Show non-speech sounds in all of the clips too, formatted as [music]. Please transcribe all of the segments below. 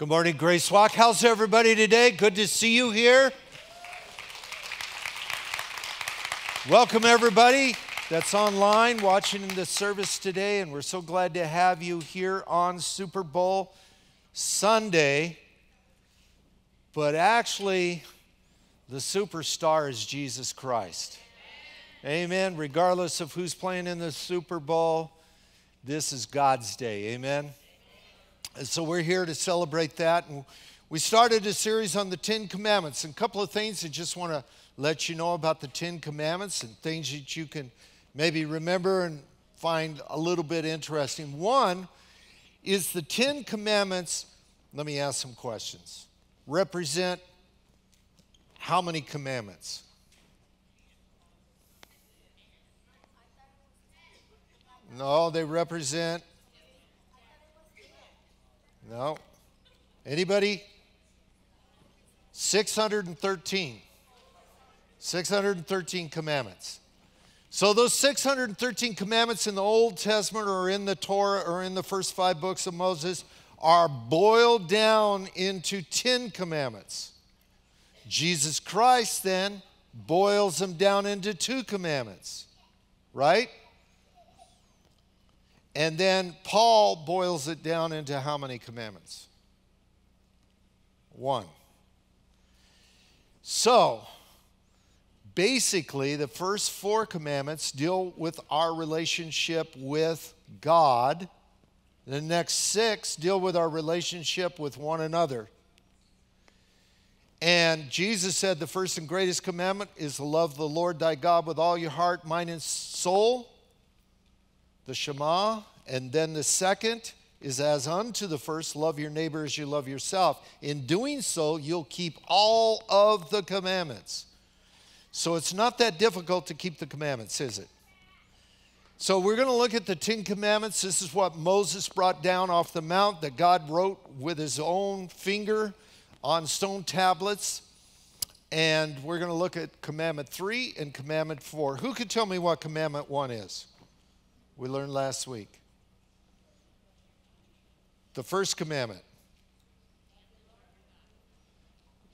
Good morning, Grace Walk. How's everybody today? Good to see you here. Welcome, everybody that's online watching the service today, and we're so glad to have you here on Super Bowl Sunday. But actually, the superstar is Jesus Christ. Amen. Regardless of who's playing in the Super Bowl, this is God's day. Amen. And so we're here to celebrate that. And we started a series on the Ten Commandments. And a couple of things I just want to let you know about the Ten Commandments and things that you can maybe remember and find a little bit interesting. One is the Ten Commandments, let me ask some questions, represent how many commandments? No, they represent no. Anybody? 613. 613 commandments. So, those 613 commandments in the Old Testament or in the Torah or in the first five books of Moses are boiled down into 10 commandments. Jesus Christ then boils them down into two commandments, right? And then Paul boils it down into how many commandments? One. So, basically, the first four commandments deal with our relationship with God. The next six deal with our relationship with one another. And Jesus said the first and greatest commandment is to love the Lord thy God with all your heart, mind, and soul the Shema, and then the second is as unto the first, love your neighbor as you love yourself. In doing so, you'll keep all of the commandments. So it's not that difficult to keep the commandments, is it? So we're going to look at the Ten Commandments. This is what Moses brought down off the mount that God wrote with his own finger on stone tablets. And we're going to look at Commandment 3 and Commandment 4. Who could tell me what Commandment 1 is? We learned last week. The first commandment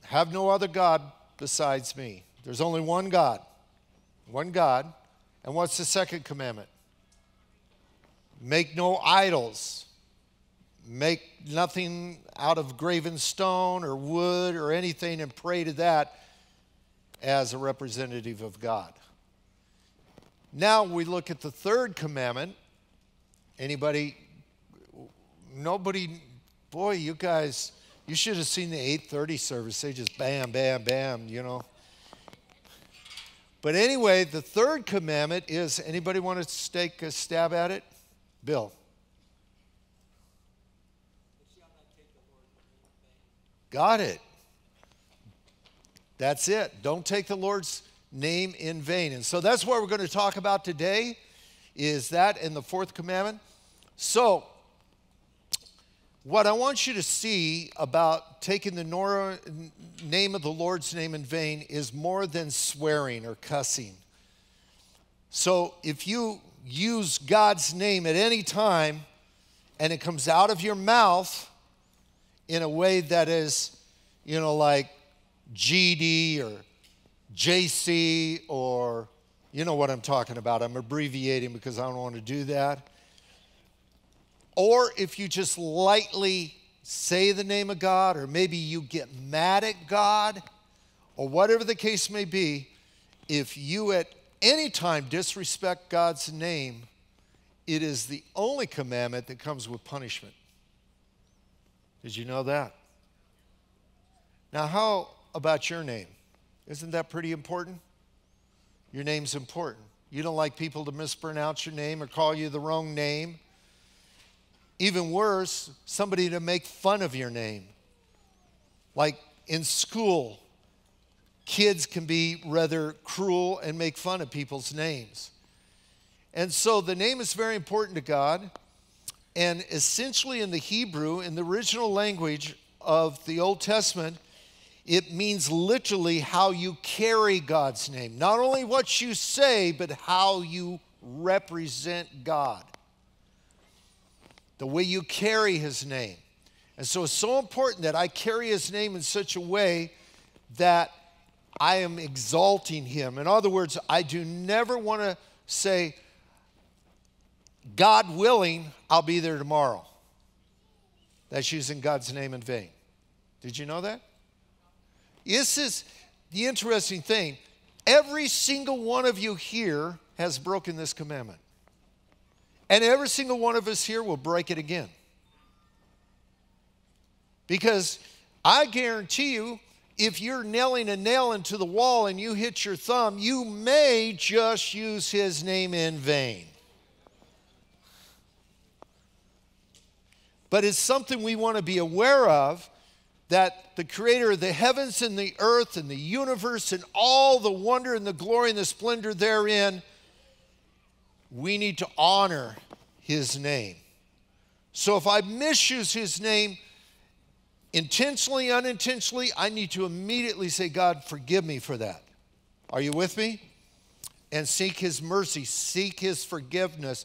have no other God besides me. There's only one God. One God. And what's the second commandment? Make no idols. Make nothing out of graven stone or wood or anything and pray to that as a representative of God. Now we look at the third commandment. Anybody? Nobody. Boy, you guys, you should have seen the 8:30 service. They just bam, bam, bam. You know. But anyway, the third commandment is. Anybody want to take a stab at it? Bill. Got it. That's it. Don't take the Lord's name in vain. And so that's what we're going to talk about today is that in the fourth commandment. So what I want you to see about taking the name of the Lord's name in vain is more than swearing or cussing. So if you use God's name at any time and it comes out of your mouth in a way that is, you know, like GD or JC or you know what I'm talking about. I'm abbreviating because I don't want to do that. Or if you just lightly say the name of God, or maybe you get mad at God, or whatever the case may be, if you at any time disrespect God's name, it is the only commandment that comes with punishment. Did you know that? Now, how about your name? Isn't that pretty important? Your name's important. You don't like people to mispronounce your name or call you the wrong name. Even worse, somebody to make fun of your name. Like in school, kids can be rather cruel and make fun of people's names. And so the name is very important to God. And essentially, in the Hebrew, in the original language of the Old Testament, it means literally how you carry God's name. Not only what you say, but how you represent God. The way you carry his name. And so it's so important that I carry his name in such a way that I am exalting him. In other words, I do never want to say, God willing, I'll be there tomorrow. That's using God's name in vain. Did you know that? This is the interesting thing. Every single one of you here has broken this commandment. And every single one of us here will break it again. Because I guarantee you, if you're nailing a nail into the wall and you hit your thumb, you may just use his name in vain. But it's something we want to be aware of that the creator of the heavens and the earth and the universe and all the wonder and the glory and the splendor therein, we need to honor his name. So if I misuse his name intentionally, unintentionally, I need to immediately say, God, forgive me for that. Are you with me? And seek his mercy, seek his forgiveness.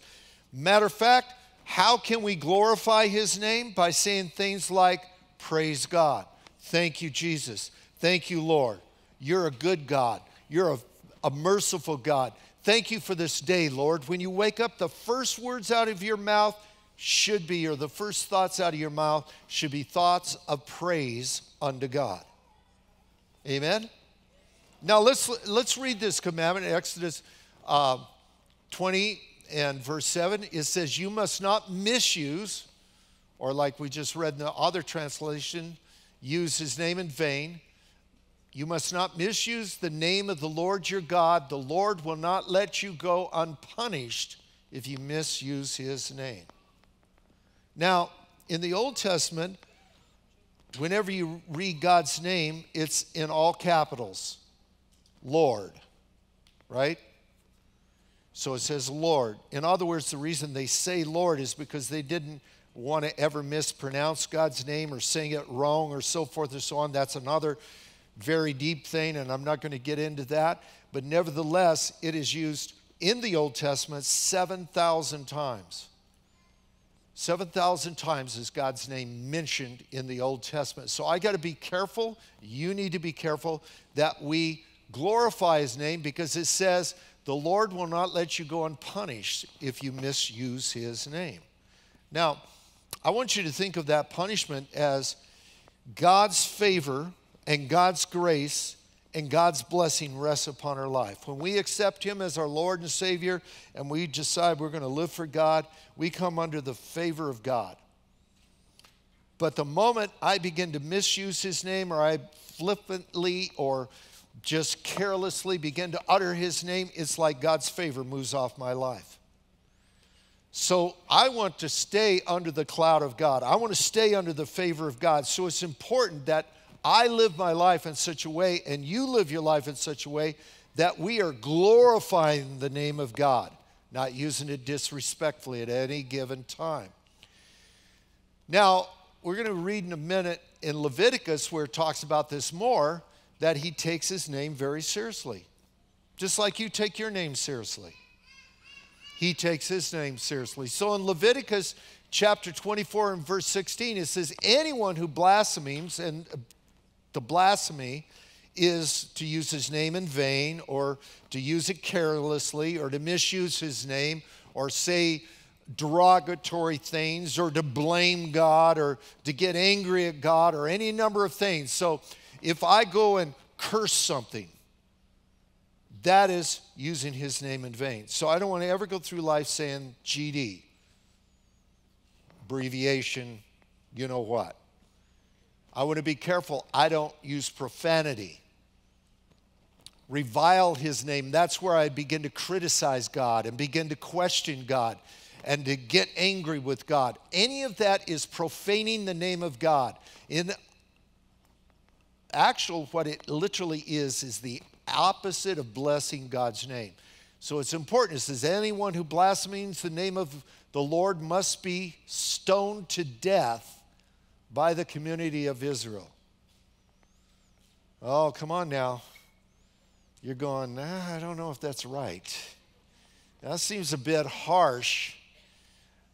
Matter of fact, how can we glorify his name? By saying things like, Praise God. Thank you, Jesus. Thank you, Lord. You're a good God. You're a, a merciful God. Thank you for this day, Lord. When you wake up, the first words out of your mouth should be, or the first thoughts out of your mouth should be thoughts of praise unto God. Amen? Now let's, let's read this commandment, Exodus uh, 20 and verse 7. It says, You must not misuse or like we just read in the other translation, use his name in vain. You must not misuse the name of the Lord your God. The Lord will not let you go unpunished if you misuse his name. Now, in the Old Testament, whenever you read God's name, it's in all capitals Lord, right? So it says Lord. In other words, the reason they say Lord is because they didn't want to ever mispronounce God's name or sing it wrong or so forth and so on. That's another very deep thing, and I'm not going to get into that. But nevertheless, it is used in the Old Testament 7,000 times. 7,000 times is God's name mentioned in the Old Testament. So I got to be careful. You need to be careful that we glorify his name because it says, the Lord will not let you go unpunished if you misuse his name. Now, I want you to think of that punishment as God's favor and God's grace and God's blessing rests upon our life. When we accept Him as our Lord and Savior and we decide we're going to live for God, we come under the favor of God. But the moment I begin to misuse His name or I flippantly or just carelessly begin to utter His name, it's like God's favor moves off my life. So I want to stay under the cloud of God. I want to stay under the favor of God. So it's important that I live my life in such a way and you live your life in such a way that we are glorifying the name of God, not using it disrespectfully at any given time. Now, we're going to read in a minute in Leviticus where it talks about this more that he takes his name very seriously, just like you take your name seriously he takes his name seriously. So in Leviticus chapter 24 and verse 16, it says, Anyone who blasphemes, and uh, the blasphemy is to use his name in vain, or to use it carelessly, or to misuse his name, or say derogatory things, or to blame God, or to get angry at God, or any number of things. So if I go and curse something, that is using his name in vain. So I don't want to ever go through life saying GD, abbreviation, you know what. I want to be careful I don't use profanity. revile his name, that's where I begin to criticize God and begin to question God and to get angry with God. Any of that is profaning the name of God. In actual, what it literally is, is the opposite of blessing God's name. So it's important. It says, anyone who blasphemes the name of the Lord must be stoned to death by the community of Israel. Oh, come on now. You're going, ah, I don't know if that's right. That seems a bit harsh.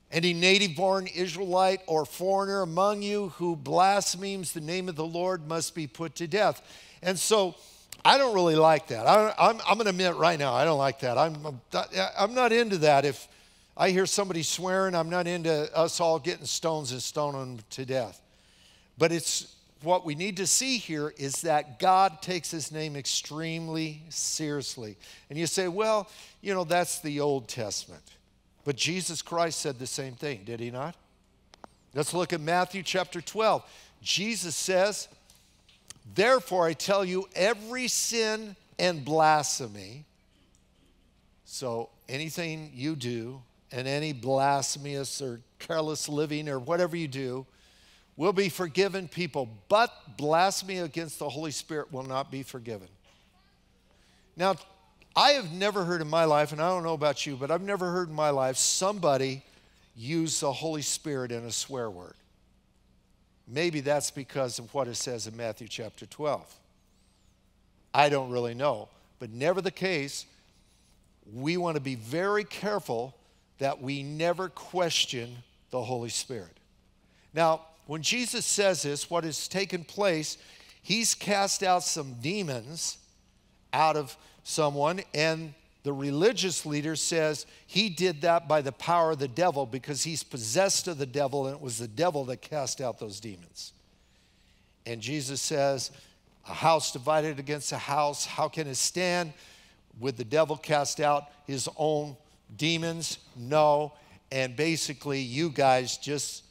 Any native born Israelite or foreigner among you who blasphemes the name of the Lord must be put to death. And so I don't really like that. I, am going to admit right now, I don't like that. I'm, I'm not into that. If I hear somebody swearing, I'm not into us all getting stones and stoning them to death. But it's what we need to see here is that God takes his name extremely seriously. And you say, well, you know, that's the Old Testament. But Jesus Christ said the same thing, did he not? Let's look at Matthew chapter 12. Jesus says, Therefore, I tell you, every sin and blasphemy, so anything you do, and any blasphemous or careless living or whatever you do, will be forgiven people, but blasphemy against the Holy Spirit will not be forgiven. Now, I have never heard in my life, and I don't know about you, but I've never heard in my life somebody use the Holy Spirit in a swear word. Maybe that's because of what it says in Matthew chapter 12. I don't really know. But never the case, we want to be very careful that we never question the Holy Spirit. Now, when Jesus says this, what has taken place, he's cast out some demons out of someone, and the religious leader says he did that by the power of the devil because he's possessed of the devil, and it was the devil that cast out those demons. And Jesus says, A house divided against a house, how can it stand? With the devil cast out his own demons? No. And basically, you guys just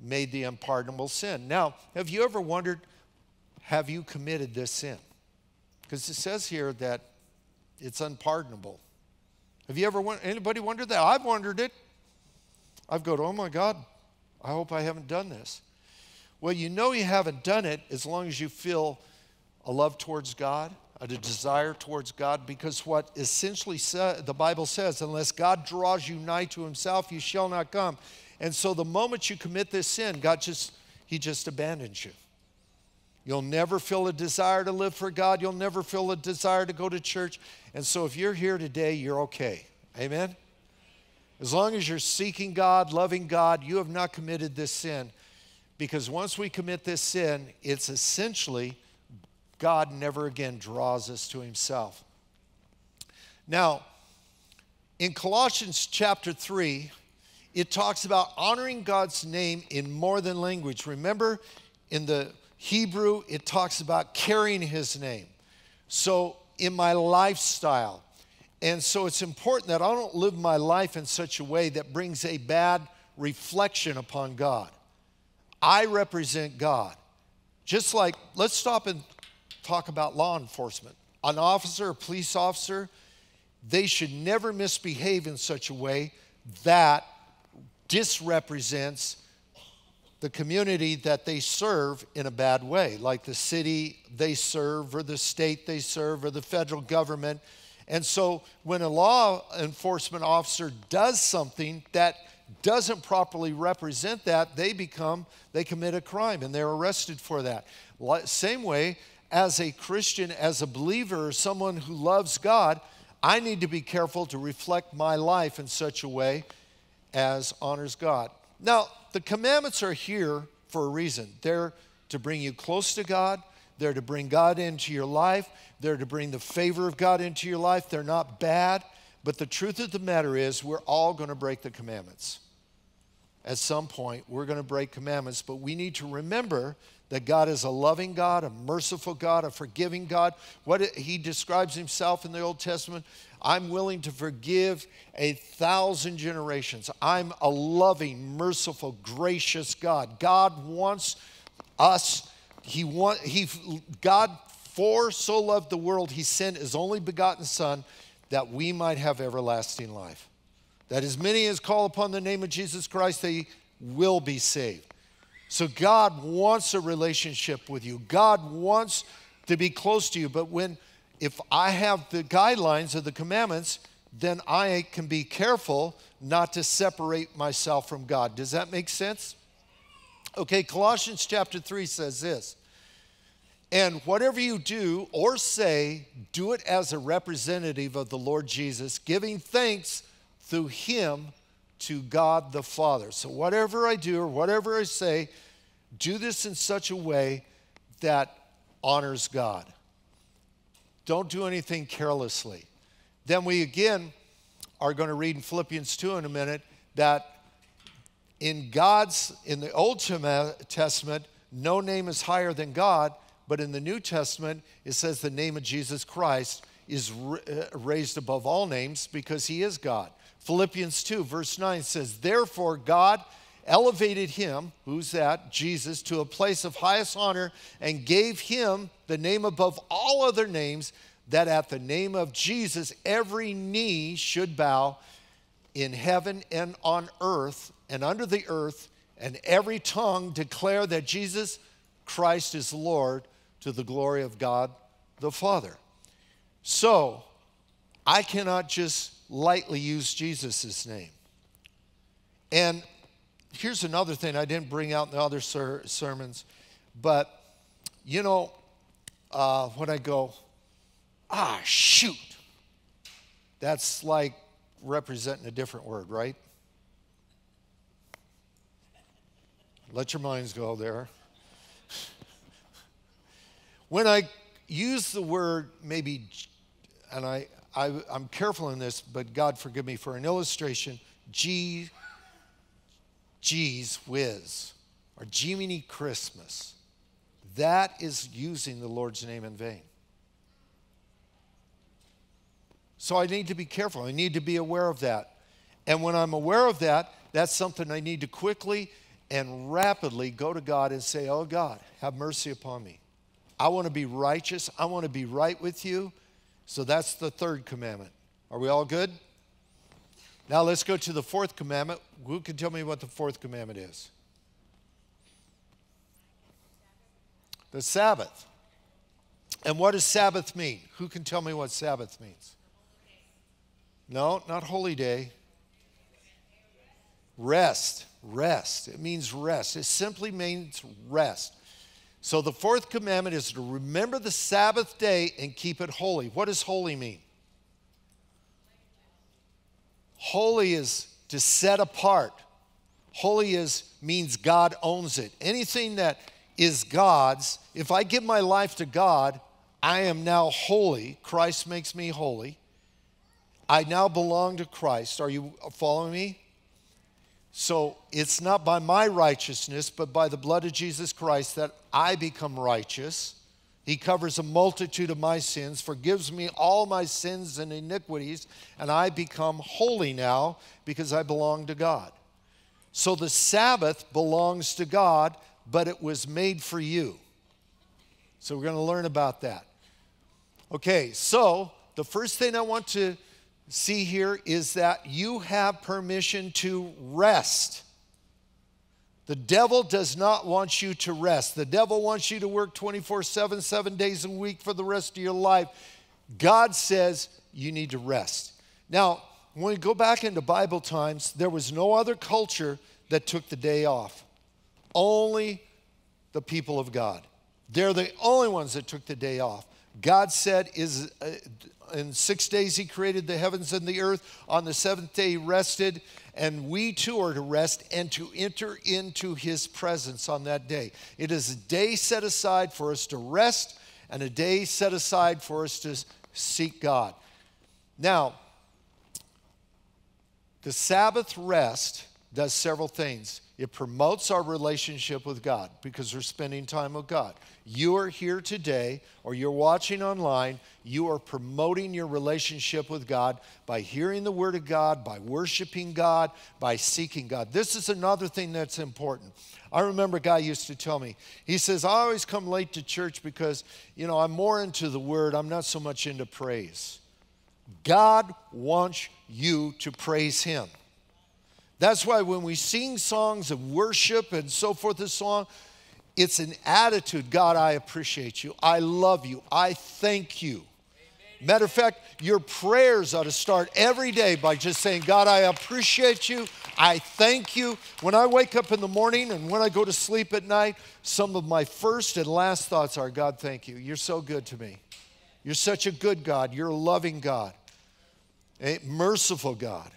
made the unpardonable sin. Now, have you ever wondered, have you committed this sin? Because it says here that it's unpardonable. Have you ever, wondered anybody wondered that? I've wondered it. I've gone, oh my God, I hope I haven't done this. Well, you know you haven't done it as long as you feel a love towards God, a desire towards God, because what essentially the Bible says, unless God draws you nigh to himself, you shall not come. And so the moment you commit this sin, God just, he just abandons you. You'll never feel a desire to live for God. You'll never feel a desire to go to church. And so if you're here today, you're okay. Amen? As long as you're seeking God, loving God, you have not committed this sin. Because once we commit this sin, it's essentially God never again draws us to himself. Now, in Colossians chapter 3, it talks about honoring God's name in more than language. Remember, in the Hebrew, it talks about carrying his name. So, in my lifestyle, and so it's important that I don't live my life in such a way that brings a bad reflection upon God. I represent God. Just like, let's stop and talk about law enforcement. An officer, a police officer, they should never misbehave in such a way that disrepresents the community that they serve in a bad way, like the city they serve, or the state they serve, or the federal government. And so when a law enforcement officer does something that doesn't properly represent that, they become, they commit a crime and they're arrested for that. Same way, as a Christian, as a believer, someone who loves God, I need to be careful to reflect my life in such a way as honors God. Now, the commandments are here for a reason. They're to bring you close to God, they're to bring God into your life, they're to bring the favor of God into your life. They're not bad, but the truth of the matter is, we're all going to break the commandments. At some point, we're going to break commandments, but we need to remember that God is a loving God, a merciful God, a forgiving God. What he describes himself in the Old Testament I'm willing to forgive a thousand generations. I'm a loving, merciful, gracious God. God wants us, He want, he, God For so loved the world, he sent his only begotten Son that we might have everlasting life. That as many as call upon the name of Jesus Christ, they will be saved. So God wants a relationship with you. God wants to be close to you. But when, if I have the guidelines of the commandments, then I can be careful not to separate myself from God. Does that make sense? Okay, Colossians chapter 3 says this. And whatever you do or say, do it as a representative of the Lord Jesus, giving thanks through him to God the Father. So, whatever I do or whatever I say, do this in such a way that honors God. Don't do anything carelessly. Then we again are going to read in Philippians 2 in a minute that in God's, in the Old Testament, no name is higher than God, but in the New Testament, it says the name of Jesus Christ is uh, raised above all names because he is God. Philippians 2, verse 9 says, Therefore, God elevated him, who's that? Jesus, to a place of highest honor and gave him the name above all other names, that at the name of Jesus every knee should bow in heaven and on earth and under the earth, and every tongue declare that Jesus Christ is Lord to the glory of God the Father. So, I cannot just lightly use Jesus' name. And here's another thing I didn't bring out in the other ser- sermons, but you know, uh, when I go, ah, shoot, that's like representing a different word, right? Let your minds go there. When I use the word maybe, and I, I, am careful in this, but God forgive me for an illustration. G, G's whiz, or Jiminy Christmas. That is using the Lord's name in vain. So I need to be careful. I need to be aware of that. And when I'm aware of that, that's something I need to quickly and rapidly go to God and say, Oh God, have mercy upon me. I want to be righteous. I want to be right with you. So that's the third commandment. Are we all good? Now let's go to the fourth commandment. Who can tell me what the fourth commandment is? The Sabbath. And what does Sabbath mean? Who can tell me what Sabbath means? No, not holy day. Rest. Rest. It means rest. It simply means rest. So the fourth commandment is to remember the Sabbath day and keep it holy. What does holy mean? Holy is to set apart. Holy is means God owns it. Anything that is God's, if I give my life to God, I am now holy. Christ makes me holy. I now belong to Christ. Are you following me? So it's not by my righteousness, but by the blood of Jesus Christ that I become righteous. He covers a multitude of my sins, forgives me all my sins and iniquities, and I become holy now because I belong to God. So the Sabbath belongs to God, but it was made for you. So we're going to learn about that. Okay, so the first thing I want to see here is that you have permission to rest. The devil does not want you to rest. The devil wants you to work 24 7, seven days a week for the rest of your life. God says you need to rest. Now, when we go back into Bible times, there was no other culture that took the day off, only the people of God. They're the only ones that took the day off. God said, is, uh, in six days he created the heavens and the earth. On the seventh day he rested. And we too are to rest and to enter into his presence on that day. It is a day set aside for us to rest and a day set aside for us to seek God. Now, the Sabbath rest does several things. It promotes our relationship with God because we're spending time with God. You are here today or you're watching online, you are promoting your relationship with God by hearing the Word of God, by worshiping God, by seeking God. This is another thing that's important. I remember a guy used to tell me, he says, I always come late to church because, you know, I'm more into the Word, I'm not so much into praise. God wants you to praise Him. That's why when we sing songs of worship and so forth and so on, it's an attitude God, I appreciate you. I love you. I thank you. Matter of fact, your prayers ought to start every day by just saying, God, I appreciate you. I thank you. When I wake up in the morning and when I go to sleep at night, some of my first and last thoughts are, God, thank you. You're so good to me. You're such a good God. You're a loving God, a merciful God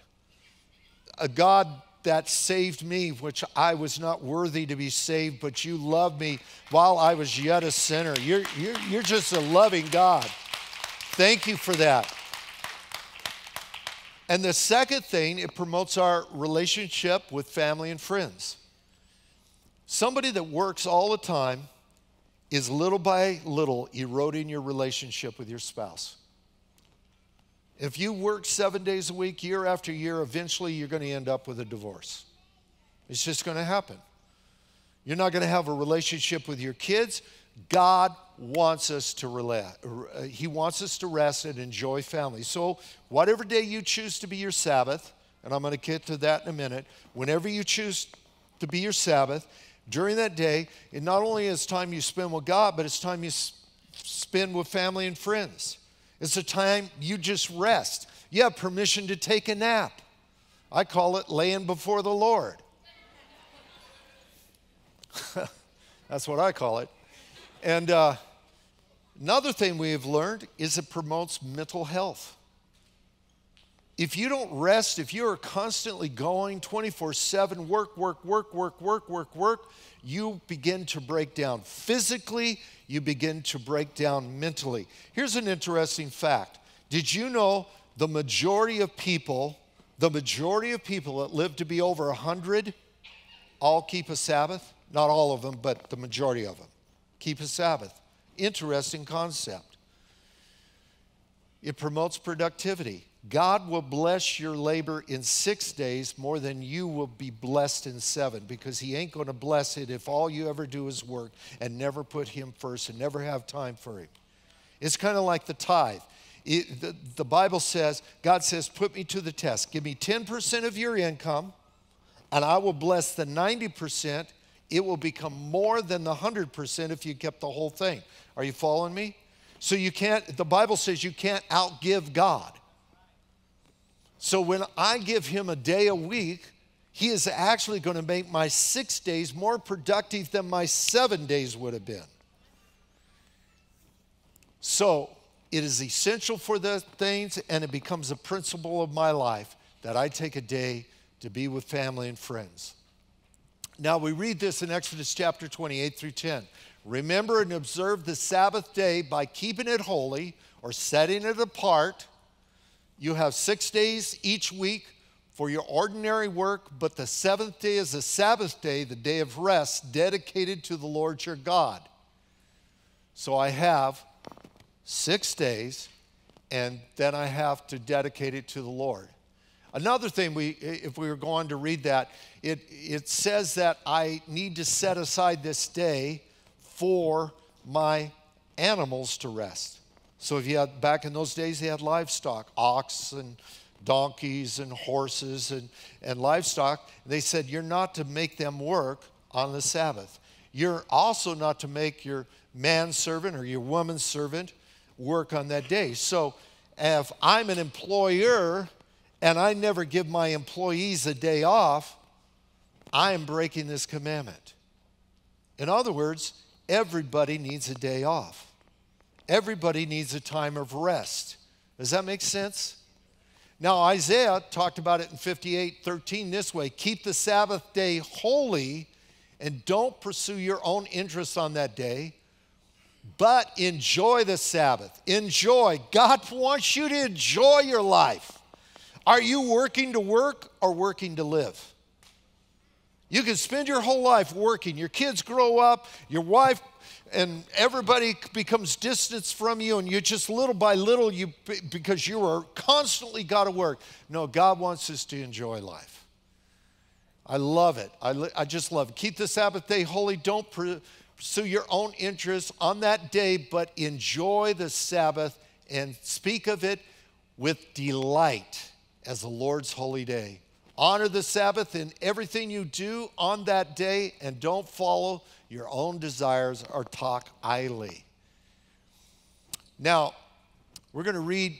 a God that saved me, which I was not worthy to be saved, but you loved me while I was yet a sinner. You're, you're, you're just a loving God. Thank you for that. And the second thing, it promotes our relationship with family and friends. Somebody that works all the time is little by little eroding your relationship with your spouse. If you work seven days a week, year after year, eventually you're going to end up with a divorce. It's just going to happen. You're not going to have a relationship with your kids. God wants us to relax. Uh, he wants us to rest and enjoy family. So, whatever day you choose to be your Sabbath, and I'm going to get to that in a minute, whenever you choose to be your Sabbath, during that day, it not only is time you spend with God, but it's time you spend with family and friends. It's a time you just rest. You have permission to take a nap. I call it laying before the Lord. [laughs] That's what I call it. And uh, another thing we have learned is it promotes mental health. If you don't rest, if you are constantly going 24 7, work, work, work, work, work, work, work, you begin to break down physically, you begin to break down mentally. Here's an interesting fact Did you know the majority of people, the majority of people that live to be over 100, all keep a Sabbath? Not all of them, but the majority of them keep a Sabbath. Interesting concept. It promotes productivity. God will bless your labor in six days more than you will be blessed in seven because He ain't going to bless it if all you ever do is work and never put Him first and never have time for Him. It's kind of like the tithe. It, the, the Bible says, God says, put me to the test. Give me 10% of your income, and I will bless the 90%. It will become more than the 100% if you kept the whole thing. Are you following me? So you can't, the Bible says you can't outgive God. So when I give him a day a week, he is actually going to make my six days more productive than my seven days would have been. So it is essential for the things, and it becomes a principle of my life that I take a day to be with family and friends. Now we read this in Exodus chapter 28 through 10. Remember and observe the Sabbath day by keeping it holy or setting it apart you have six days each week for your ordinary work, but the seventh day is a Sabbath day, the day of rest, dedicated to the Lord your God. So I have six days, and then I have to dedicate it to the Lord. Another thing, we, if we were going to read that, it, it says that I need to set aside this day for my animals to rest. So if you had back in those days, they had livestock, ox and donkeys and horses and, and livestock. They said, You're not to make them work on the Sabbath. You're also not to make your manservant or your woman servant work on that day. So if I'm an employer and I never give my employees a day off, I am breaking this commandment. In other words, everybody needs a day off. Everybody needs a time of rest. Does that make sense? Now, Isaiah talked about it in 58 13 this way keep the Sabbath day holy and don't pursue your own interests on that day, but enjoy the Sabbath. Enjoy. God wants you to enjoy your life. Are you working to work or working to live? You can spend your whole life working. Your kids grow up, your wife and everybody becomes distance from you and you just little by little you because you are constantly got to work. No, God wants us to enjoy life. I love it. I, I just love it. Keep the Sabbath day holy. Don't pursue your own interests on that day, but enjoy the Sabbath and speak of it with delight as the Lord's holy day. Honor the Sabbath in everything you do on that day and don't follow your own desires or talk idly. Now, we're going to read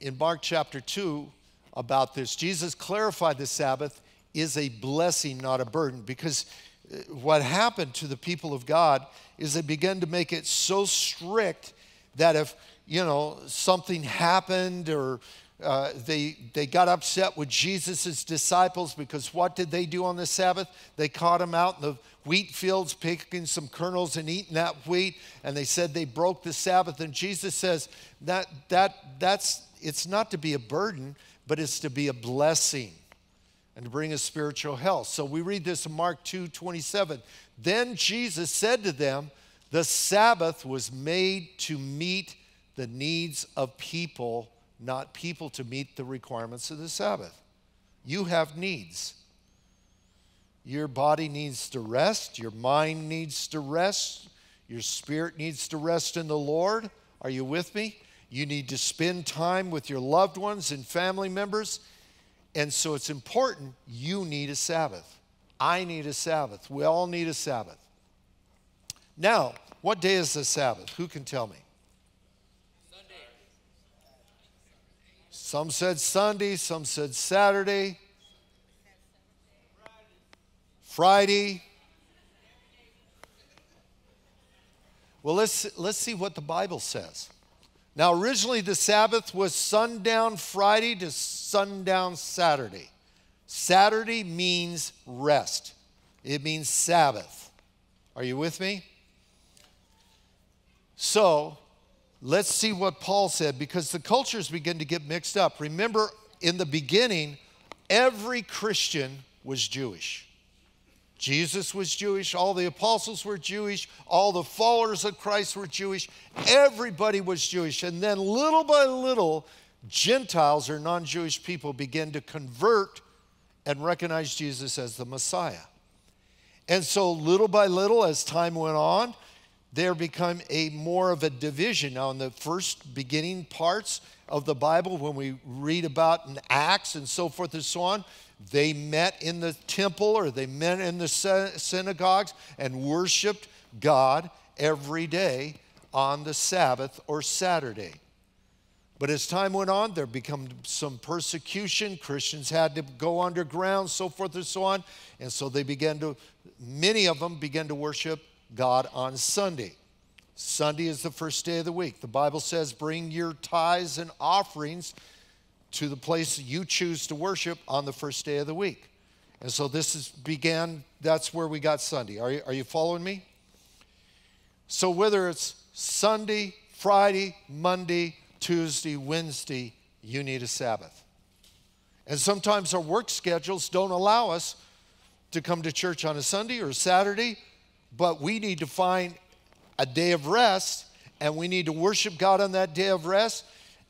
in Mark chapter 2 about this. Jesus clarified the Sabbath is a blessing, not a burden, because uh, what happened to the people of God is they began to make it so strict that if, you know, something happened or uh, they, they got upset with Jesus' disciples because what did they do on the Sabbath? They caught him out in the wheat fields picking some kernels and eating that wheat, and they said they broke the Sabbath. And Jesus says that, that that's, it's not to be a burden, but it's to be a blessing and to bring a spiritual health. So we read this in Mark 2 27. Then Jesus said to them, The Sabbath was made to meet the needs of people not people to meet the requirements of the Sabbath. You have needs. Your body needs to rest, your mind needs to rest, your spirit needs to rest in the Lord. Are you with me? You need to spend time with your loved ones and family members. And so it's important you need a Sabbath. I need a Sabbath. We all need a Sabbath. Now, what day is the Sabbath? Who can tell me? Some said Sunday, some said Saturday, Friday. Well, let's, let's see what the Bible says. Now, originally the Sabbath was sundown Friday to sundown Saturday. Saturday means rest, it means Sabbath. Are you with me? So, let's see what Paul said because the cultures begin to get mixed up. Remember, in the beginning, every Christian was Jewish. Jesus was Jewish, all the apostles were Jewish, all the followers of Christ were Jewish, everybody was Jewish. And then little by little, Gentiles or non Jewish people began to convert and recognize Jesus as the Messiah. And so, little by little, as time went on, there become a more of a division. Now, in the first beginning parts of the Bible, when we read about in Acts and so forth and so on, they met in the temple or they met in the synagogues and worshiped God every day on the Sabbath or Saturday. But as time went on, there became some persecution. Christians had to go underground, so forth and so on. And so they began to, many of them began to worship God on Sunday. Sunday is the first day of the week. The Bible says, bring your tithes and offerings to the place you choose to worship on the first day of the week. And so this is began, that's where we got Sunday. Are you, are you following me? So whether it's Sunday, Friday, Monday, Tuesday, Wednesday, you need a Sabbath. And sometimes our work schedules don't allow us to come to church on a Sunday or Saturday but we need to find a day of rest and we need to worship God on that day of rest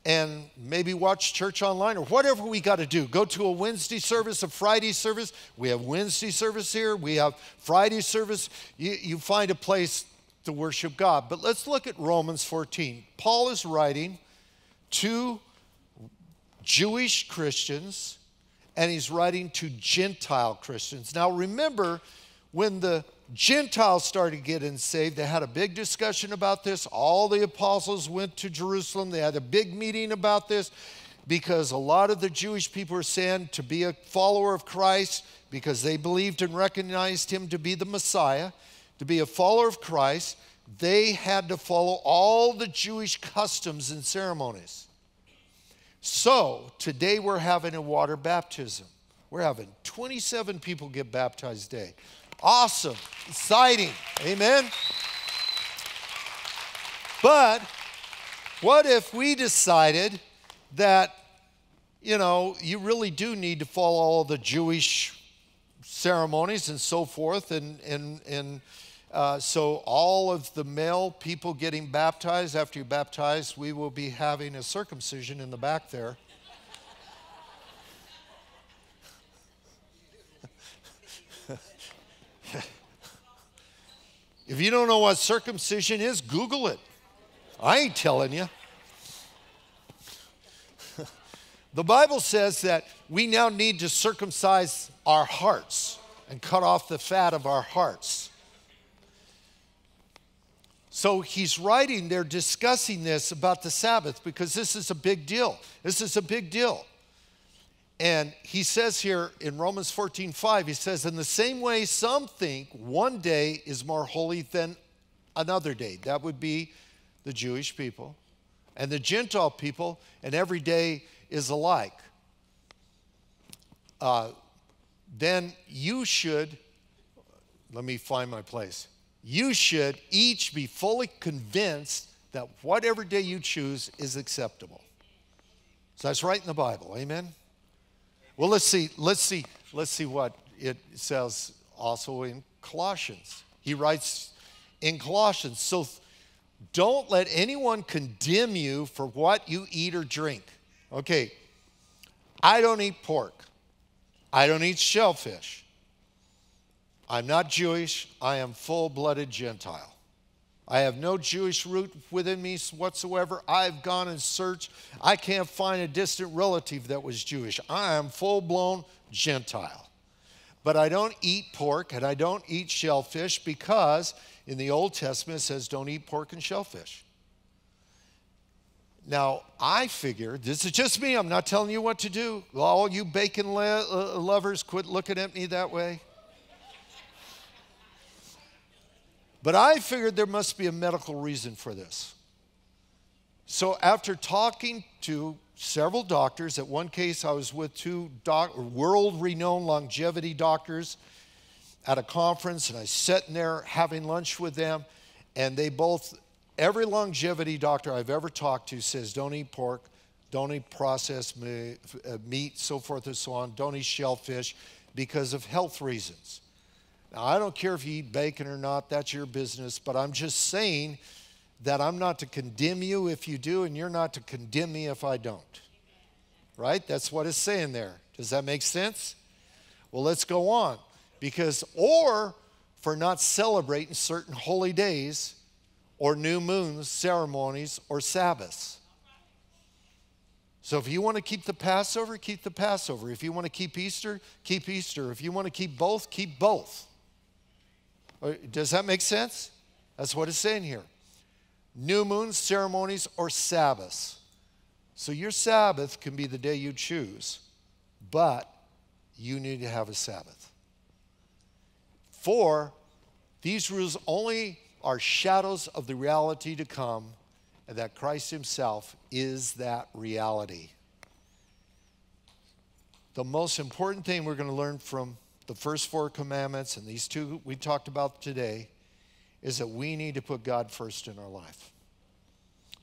and maybe watch church online or whatever we got to do. Go to a Wednesday service, a Friday service. We have Wednesday service here, we have Friday service. You, you find a place to worship God. But let's look at Romans 14. Paul is writing to Jewish Christians and he's writing to Gentile Christians. Now remember, when the Gentiles started getting saved. They had a big discussion about this. All the apostles went to Jerusalem. They had a big meeting about this because a lot of the Jewish people were saying to be a follower of Christ because they believed and recognized him to be the Messiah. To be a follower of Christ, they had to follow all the Jewish customs and ceremonies. So today we're having a water baptism. We're having 27 people get baptized today. Awesome, exciting. Amen. But what if we decided that, you know, you really do need to follow all the Jewish ceremonies and so forth. And, and, and uh, so, all of the male people getting baptized, after you're baptized, we will be having a circumcision in the back there. If you don't know what circumcision is, Google it. I ain't telling you. [laughs] the Bible says that we now need to circumcise our hearts and cut off the fat of our hearts. So he's writing, they're discussing this about the Sabbath because this is a big deal. This is a big deal. And he says here in Romans 14, 5, he says, In the same way, some think one day is more holy than another day. That would be the Jewish people and the Gentile people, and every day is alike. Uh, then you should, let me find my place you should each be fully convinced that whatever day you choose is acceptable. So that's right in the Bible. Amen. Well, let's see. Let's see. Let's see what it says also in Colossians. He writes in Colossians, so don't let anyone condemn you for what you eat or drink. Okay, I don't eat pork. I don't eat shellfish. I'm not Jewish, I am full blooded Gentile. I have no Jewish root within me whatsoever. I've gone and searched. I can't find a distant relative that was Jewish. I am full blown Gentile. But I don't eat pork and I don't eat shellfish because in the Old Testament it says don't eat pork and shellfish. Now, I figure, this is just me, I'm not telling you what to do. All you bacon uh, lovers, quit looking at me that way. But I figured there must be a medical reason for this. So after talking to several doctors, at one case I was with two doc- world-renowned longevity doctors at a conference, and I sat in there having lunch with them, and they both, every longevity doctor I've ever talked to says, don't eat pork, don't eat processed uh, meat, so forth and so on, don't eat shellfish because of health reasons. Now, I don't care if you eat bacon or not, that's your business, but I'm just saying that I'm not to condemn you if you do, and you're not to condemn me if I don't. Right? That's what it's saying there. Does that make sense? Well, let's go on. Because, or for not celebrating certain holy days, or new moons, ceremonies, or Sabbaths. So if you want to keep the Passover, keep the Passover. If you want to keep Easter, keep Easter. If you want to keep both, keep both. Does that make sense? That's what it's saying here. New moons, ceremonies, or Sabbaths. So your Sabbath can be the day you choose, but you need to have a Sabbath. Four, these rules only are shadows of the reality to come, and that Christ Himself is that reality. The most important thing we're going to learn from the first four commandments and these two we talked about today is that we need to put God first in our life.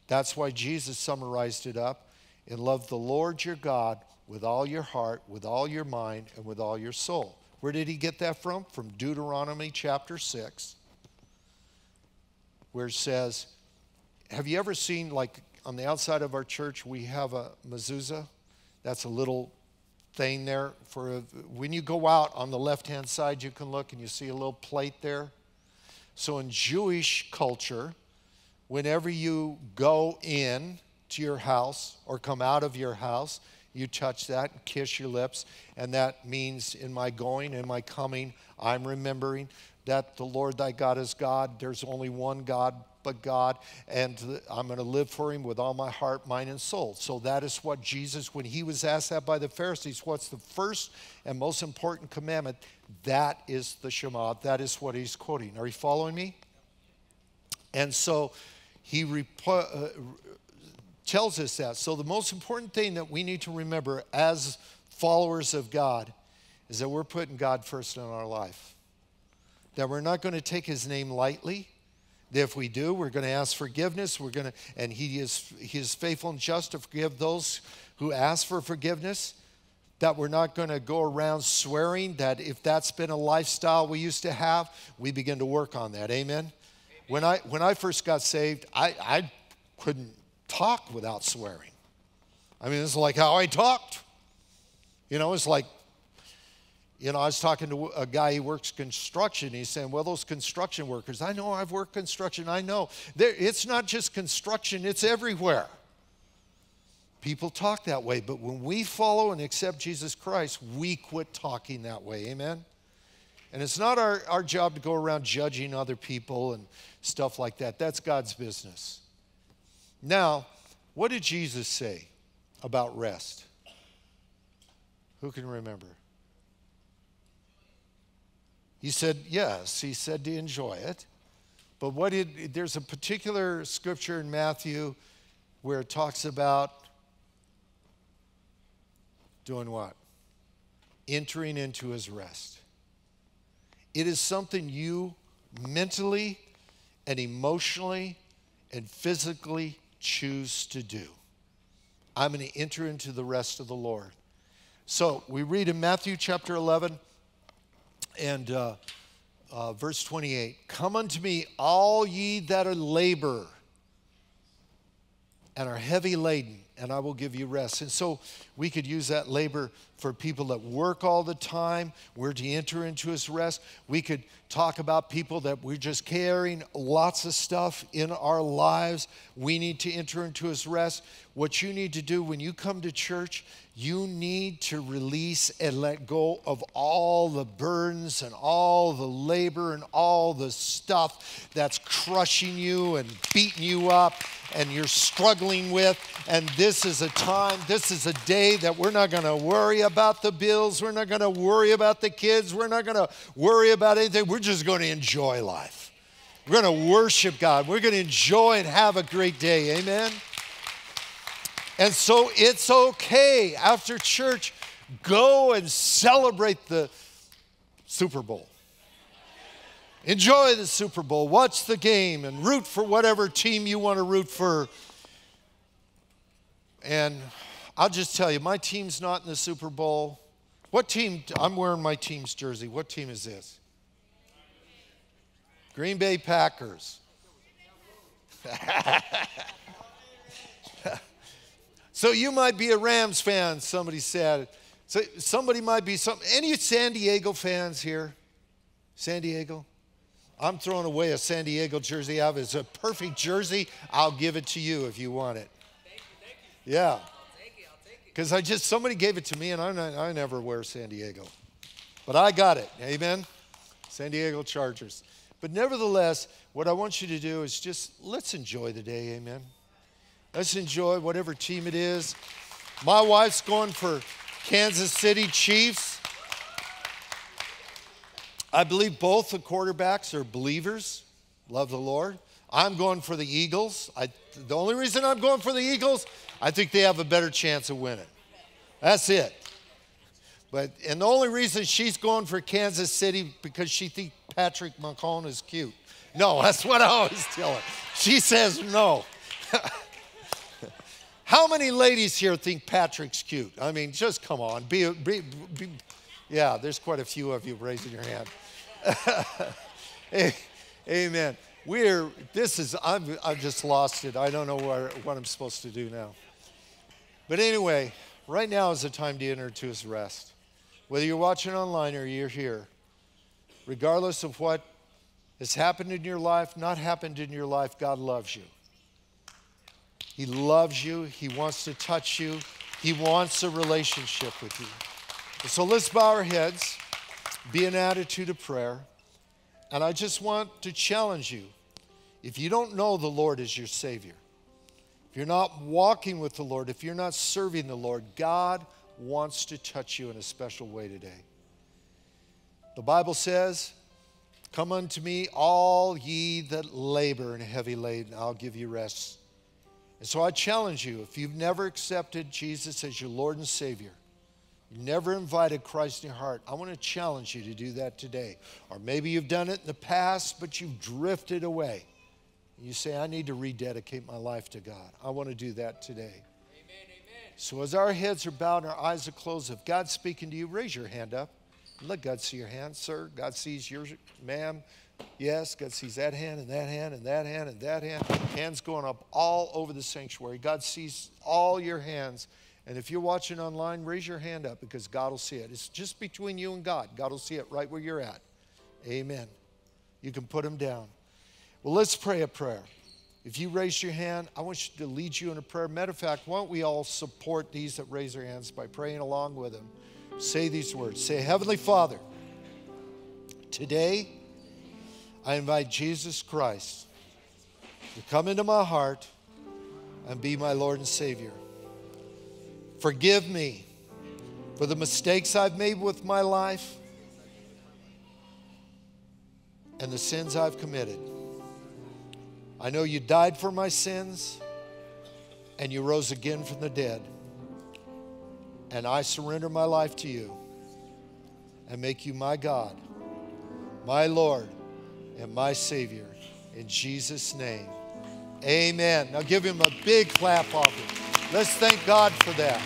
That's why Jesus summarized it up in love the Lord your God with all your heart, with all your mind, and with all your soul. Where did he get that from? From Deuteronomy chapter 6, where it says, Have you ever seen, like on the outside of our church, we have a mezuzah? That's a little thing there for when you go out on the left hand side you can look and you see a little plate there. So in jewish culture whenever you go in to your house or come out of your house you touch that and kiss your lips. And that means in my going and my coming i'm remembering that the lord thy god is god. There's only one god but God, and I'm going to live for Him with all my heart, mind, and soul. So that is what Jesus, when He was asked that by the Pharisees, what's the first and most important commandment? That is the Shema. That is what He's quoting. Are you following me? And so He uh, tells us that. So the most important thing that we need to remember as followers of God is that we're putting God first in our life. That we're not going to take his name lightly. If we do, we're going to ask forgiveness. We're going to, and he is, he is faithful and just to forgive those who ask for forgiveness. that we're not going to go around swearing, that if that's been a lifestyle we used to have, we begin to work on that. Amen? Amen. When, I, when I first got saved, I, I couldn't talk without swearing. I mean, it's like how I talked. You know, it's like, you know, I was talking to a guy who works construction. He's saying, well, those construction workers, I know I've worked construction, I know. There, it's not just construction, it's everywhere. People talk that way, but when we follow and accept Jesus Christ, we quit talking that way. Amen? And it's not our, our job to go around judging other people and stuff like that. That's God's business. Now, what did Jesus say about rest? Who can remember? He said, yes, he said to enjoy it. But what did, there's a particular scripture in Matthew where it talks about doing what? Entering into his rest. It is something you mentally and emotionally and physically choose to do. I'm going to enter into the rest of the Lord. So we read in Matthew chapter 11 and uh, uh, verse 28 Come unto me, all ye that are labor and are heavy laden, and I will give you rest. And so we could use that labor for people that work all the time. We're to enter into his rest. We could talk about people that we're just carrying lots of stuff in our lives. We need to enter into his rest. What you need to do when you come to church, you need to release and let go of all the burdens and all the labor and all the stuff that's crushing you and beating you up and you're struggling with. And this is a time, this is a day that we're not going to worry about the bills. We're not going to worry about the kids. We're not going to worry about anything. We're just going to enjoy life. We're going to worship God. We're going to enjoy and have a great day. Amen. And so it's okay after church, go and celebrate the Super Bowl. Enjoy the Super Bowl, watch the game, and root for whatever team you want to root for. And I'll just tell you, my team's not in the Super Bowl. What team? I'm wearing my team's jersey. What team is this? Green Bay Packers. [laughs] So you might be a Rams fan, somebody said. So somebody might be some any San Diego fans here? San Diego? I'm throwing away a San Diego jersey. I have it's a perfect jersey. I'll give it to you if you want it. Thank you, thank you. Yeah. Because I just somebody gave it to me and I, I never wear San Diego. But I got it. Amen. San Diego Chargers. But nevertheless, what I want you to do is just let's enjoy the day. Amen. Let's enjoy whatever team it is. My wife's going for Kansas City Chiefs. I believe both the quarterbacks are believers, love the Lord. I'm going for the Eagles. I, the only reason I'm going for the Eagles, I think they have a better chance of winning. That's it. But and the only reason she's going for Kansas City because she thinks Patrick Mahomes is cute. No, [laughs] that's what I always tell her. She says no. [laughs] How many ladies here think Patrick's cute? I mean, just come on. Be, be, be yeah, there's quite a few of you raising your hand. [laughs] Amen. We're, this is, I'm, I've just lost it. I don't know where, what I'm supposed to do now. But anyway, right now is the time to enter to his rest. Whether you're watching online or you're here, regardless of what has happened in your life, not happened in your life, God loves you. He loves you. He wants to touch you. He wants a relationship with you. So let's bow our heads, be an attitude of prayer. And I just want to challenge you if you don't know the Lord as your Savior, if you're not walking with the Lord, if you're not serving the Lord, God wants to touch you in a special way today. The Bible says, Come unto me, all ye that labor and are heavy laden, I'll give you rest. And so I challenge you if you've never accepted Jesus as your Lord and Savior, you've never invited Christ in your heart, I want to challenge you to do that today. Or maybe you've done it in the past, but you've drifted away. You say, I need to rededicate my life to God. I want to do that today. Amen, amen. So, as our heads are bowed and our eyes are closed, if God's speaking to you, raise your hand up. Let God see your hand, sir. God sees yours, ma'am. Yes, God sees that hand and that hand and that hand and that hand. Hands going up all over the sanctuary. God sees all your hands. And if you're watching online, raise your hand up because God will see it. It's just between you and God. God will see it right where you're at. Amen. You can put them down. Well, let's pray a prayer. If you raise your hand, I want you to lead you in a prayer. Matter of fact, why don't we all support these that raise their hands by praying along with them? Say these words Say, Heavenly Father, today I invite Jesus Christ to come into my heart and be my Lord and Savior. Forgive me for the mistakes I've made with my life and the sins I've committed. I know you died for my sins and you rose again from the dead. And I surrender my life to you and make you my God, my Lord, and my Savior. In Jesus' name, amen. Now give him a big clap offering. Let's thank God for that.